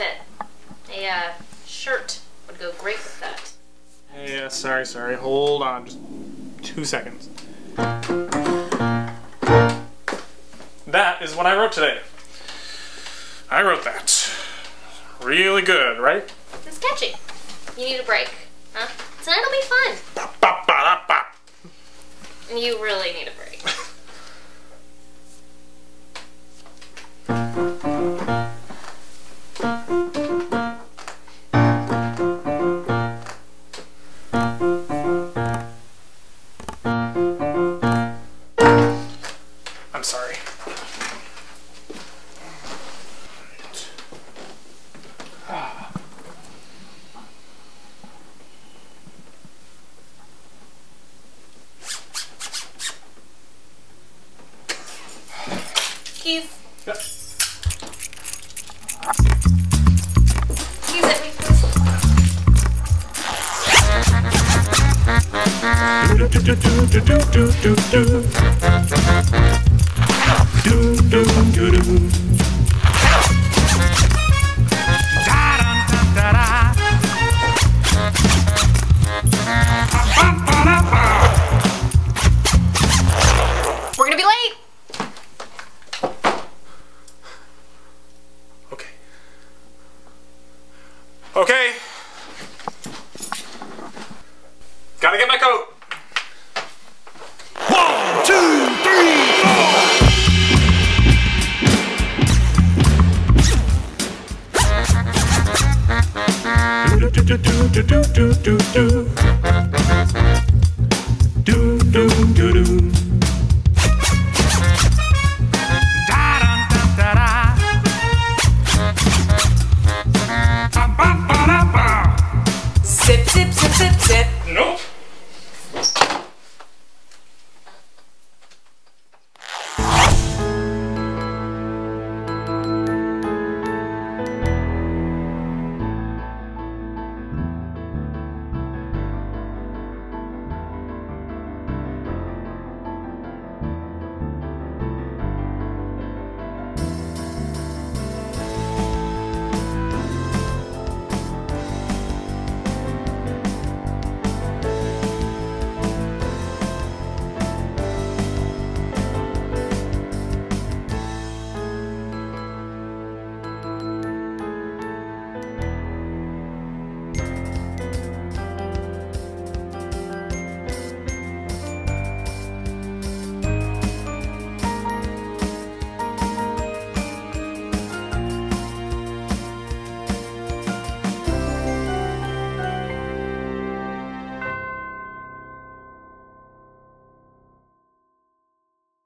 uh, shirt would go great with that. Yeah, sorry, sorry. Hold on, just two seconds. That is what I wrote today. I wrote that. Really good, right? It's catchy. You need a break, huh? Tonight'll be fun. Ba, ba, ba, ba. You really need a break. I'm sorry. Yep. We're gonna be late! Okay. Okay. do do do do do do do. Do do do do. Zip, zip, zip, zip, zip. Nope.